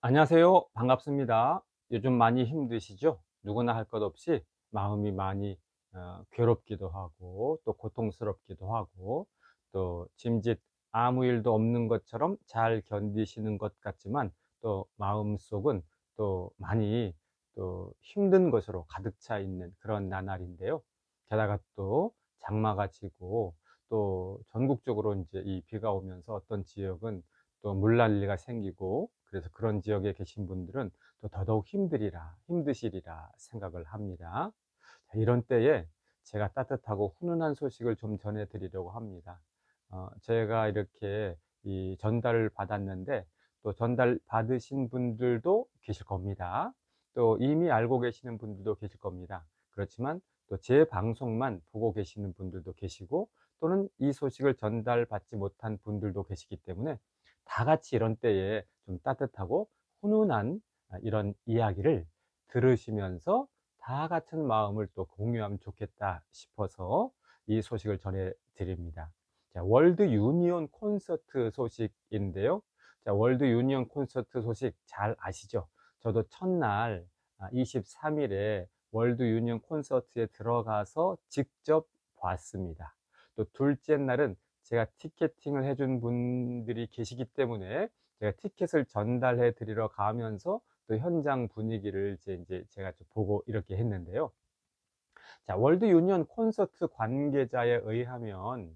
안녕하세요. 반갑습니다. 요즘 많이 힘드시죠? 누구나 할 것 없이 마음이 많이 어, 괴롭기도 하고 또 고통스럽기도 하고 또 짐짓 아무 일도 없는 것처럼 잘 견디시는 것 같지만 또 마음속은 또 많이 또 힘든 것으로 가득 차 있는 그런 나날인데요. 게다가 또 장마가 지고 또 전국적으로 이제 이 비가 오면서 어떤 지역은 또 물난리가 생기고 그래서 그런 지역에 계신 분들은 또 더더욱 힘들이라 힘드시리라 생각을 합니다. 자, 이런 때에 제가 따뜻하고 훈훈한 소식을 좀 전해 드리려고 합니다. 어, 제가 이렇게 이 전달을 받았는데 또 전달 받으신 분들도 계실 겁니다. 또 이미 알고 계시는 분들도 계실 겁니다. 그렇지만 또 제 방송만 보고 계시는 분들도 계시고 또는 이 소식을 전달받지 못한 분들도 계시기 때문에 다 같이 이런 때에 좀 따뜻하고 훈훈한 아, 이런 이야기를 들으시면서 다 같은 마음을 또 공유하면 좋겠다 싶어서 이 소식을 전해 드립니다. 자, World Union 콘서트 소식인데요. 자, World Union 콘서트 소식 잘 아시죠? 저도 첫날 23일에 아, World Union 콘서트에 들어가서 직접 봤습니다. 또 둘째 날은 제가 티켓팅을 해준 분들이 계시기 때문에 제가 티켓을 전달해 드리러 가면서 또 현장 분위기를 이제, 이제 제가 좀 보고 이렇게 했는데요. 자, 월드 유니언 콘서트 관계자에 의하면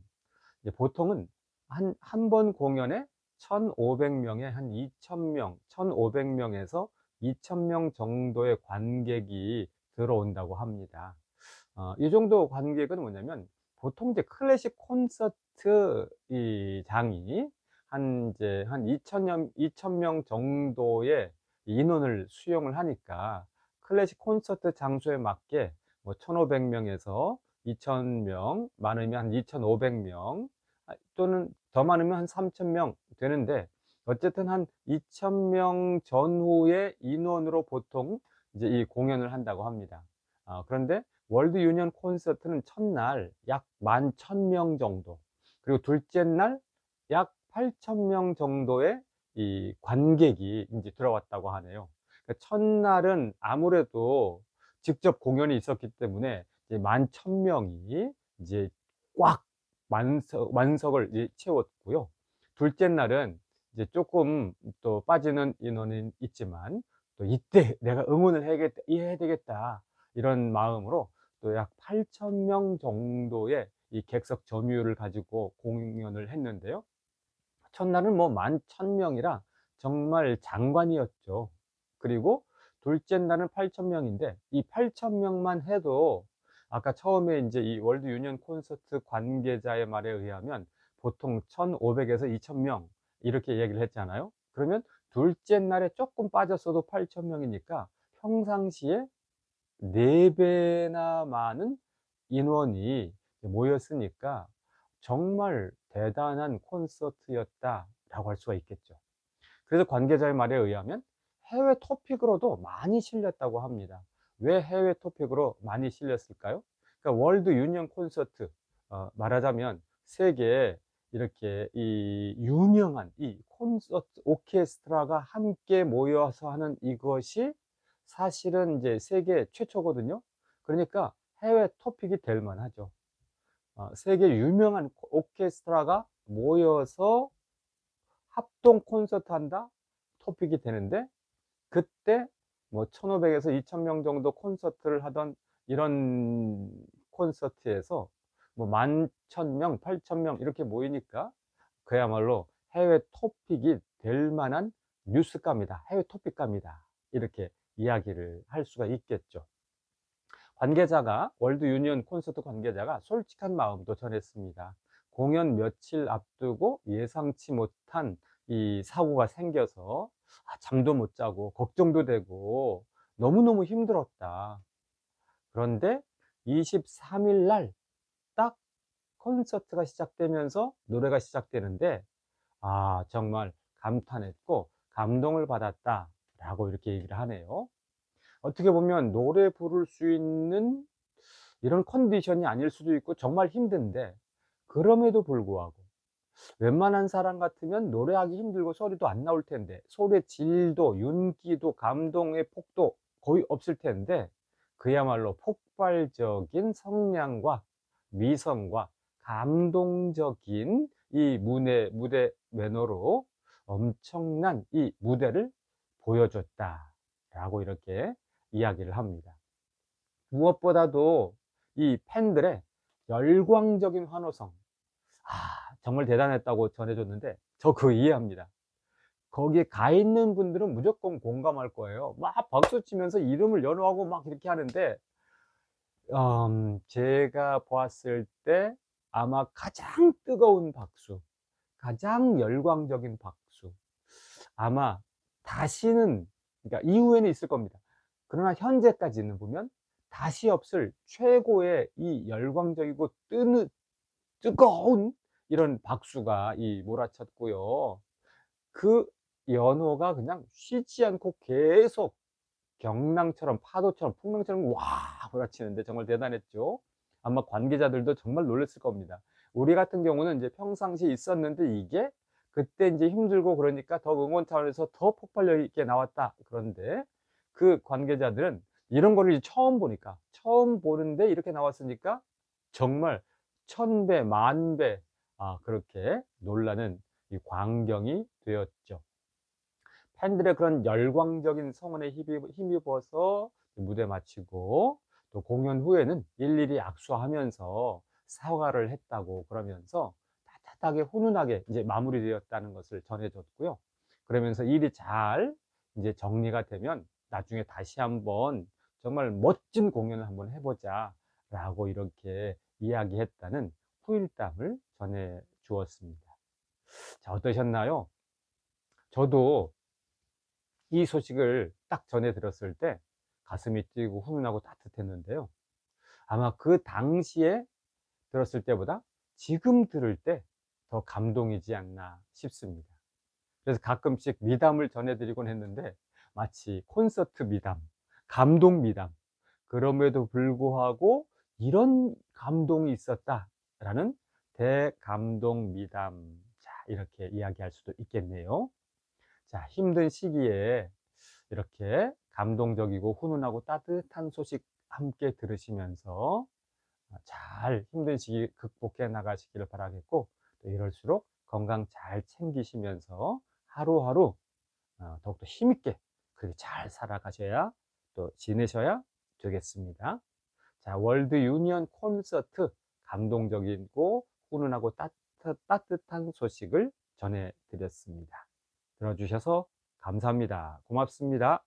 보통은 한, 한 번 공연에 1,500명에 한 2,000명, 1,500명에서 2,000명 정도의 관객이 들어온다고 합니다. 어, 이 정도 관객은 뭐냐면 보통 이제 클래식 콘서트 이 장이 한 이제 한 2,000명 2,000명 정도의 인원을 수용을 하니까 클래식 콘서트 장소에 맞게 뭐 1,500명에서 2,000명, 많으면 한 2,500명 아, 또는 더 많으면 한 3,000명 되는데 어쨌든 한 2,000명 전후의 인원으로 보통 이제 이 공연을 한다고 합니다. 아, 그런데 월드 유니언 콘서트는 첫날 약 11,000명 정도 그리고 둘째 날 약 8,000명 정도의 이 관객이 이제 들어왔다고 하네요. 그러니까 첫날은 아무래도 직접 공연이 있었기 때문에 이제 11,000명이 이제 꽉 만석, 만석을 이제 채웠고요. 둘째 날은 이제 조금 또 빠지는 인원이 있지만 또 이때 내가 응원을 해야겠다, 해야 되겠다 이런 마음으로 또 약 8,000명 정도의 이 객석 점유율을 가지고 공연을 했는데요. 첫날은 뭐 11,000명이라 정말 장관이었죠. 그리고 둘째 날은 8,000명인데 이 8,000명만 해도 아까 처음에 이제 이 월드 유니언 콘서트 관계자의 말에 의하면 보통 1,500에서 2,000명 이렇게 얘기를 했잖아요. 그러면 둘째 날에 조금 빠졌어도 8,000명이니까 평상시에 4배나 많은 인원이 모였으니까 정말 대단한 콘서트였다라고 할 수가 있겠죠. 그래서 관계자의 말에 의하면 해외 토픽으로도 많이 실렸다고 합니다. 왜 해외 토픽으로 많이 실렸을까요? 그러니까 월드 유니언 콘서트 어, 말하자면 세계 이렇게 이 유명한 이 콘서트 오케스트라가 함께 모여서 하는 이것이 사실은 이제 세계 최초거든요. 그러니까 해외 토픽이 될 만하죠. 어, 세계 유명한 오케스트라가 모여서 합동 콘서트 한다? 토픽이 되는데 그때 뭐 1500에서 2000명 정도 콘서트를 하던 이런 콘서트에서 뭐 11,000명, 8,000명 이렇게 모이니까 그야말로 해외 토픽이 될 만한 뉴스감이다. 해외 토픽감이다. 이렇게 이야기를 할 수가 있겠죠. 관계자가 월드 유니언 콘서트 관계자가 솔직한 마음도 전했습니다. 공연 며칠 앞두고 예상치 못한 이 사고가 생겨서 아, 잠도 못 자고 걱정도 되고 너무너무 힘들었다. 그런데 23일 날 딱 콘서트가 시작되면서 노래가 시작되는데 아 정말 감탄했고 감동을 받았다 라고 이렇게 얘기를 하네요. 어떻게 보면 노래 부를 수 있는 이런 컨디션이 아닐 수도 있고 정말 힘든데 그럼에도 불구하고 웬만한 사람 같으면 노래하기 힘들고 소리도 안 나올 텐데 소리의 질도 윤기도 감동의 폭도 거의 없을 텐데 그야말로 폭발적인 성량과 위성과 감동적인 이 무대, 무대 매너로 엄청난 이 무대를 보여줬다 라고 이렇게 이야기를 합니다. 무엇보다도 이 팬들의 열광적인 환호성. 아 정말 대단했다고 전해줬는데 저 그거 이해합니다. 거기에 가 있는 분들은 무조건 공감할 거예요. 막 박수 치면서 이름을 연호하고 막 이렇게 하는데 음, 제가 보았을 때 아마 가장 뜨거운 박수 가장 열광적인 박수 아마 다시는 그러니까 이후에는 있을 겁니다 그러나 현재까지는 보면 다시 없을 최고의 이 열광적이고 뜨는 뜨거운 이런 박수가 이 몰아쳤고요. 그 연호가 그냥 쉬지 않고 계속 경랑처럼 파도처럼 풍랑처럼 와 몰아치는데 정말 대단했죠. 아마 관계자들도 정말 놀랐을 겁니다. 우리 같은 경우는 이제 평상시에 있었는데 이게 그때 이제 힘들고 그러니까 더 응원 차원에서 더 폭발력 있게 나왔다. 그런데 그 관계자들은 이런 거를 처음 보니까 처음 보는데 이렇게 나왔으니까 정말 천배 만배 아 그렇게 놀라는 이 광경이 되었죠 팬들의 그런 열광적인 성원에 힘입어서 무대 마치고 또 공연 후에는 일일이 악수하면서 사과를 했다고 그러면서 따뜻하게 훈훈하게 이제 마무리되었다는 것을 전해줬고요. 그러면서 일이 잘 이제 정리가 되면 나중에 다시 한번 정말 멋진 공연을 한번 해보자 라고 이렇게 이야기했다는 후일담을 전해 주었습니다. 자, 어떠셨나요? 저도 이 소식을 딱 전해 들었을 때 가슴이 뛰고 훈훈하고 따뜻했는데요. 아마 그 당시에 들었을 때보다 지금 들을 때 더 감동이지 않나 싶습니다. 그래서 가끔씩 미담을 전해드리곤 했는데 마치 콘서트 미담, 감동 미담 그럼에도 불구하고 이런 감동이 있었다라는 대감동 미담 자 이렇게 이야기할 수도 있겠네요. 자 힘든 시기에 이렇게 감동적이고 훈훈하고 따뜻한 소식 함께 들으시면서 잘 힘든 시기 극복해 나가시기를 바라겠고 또 이럴수록 건강 잘 챙기시면서 하루하루 어, 더욱더 힘있게 그렇게 잘 살아가셔야 또 지내셔야 되겠습니다. 자, 월드 유니언 콘서트 감동적이고 훈훈하고 따뜻, 따뜻한 소식을 전해드렸습니다. 들어주셔서 감사합니다. 고맙습니다.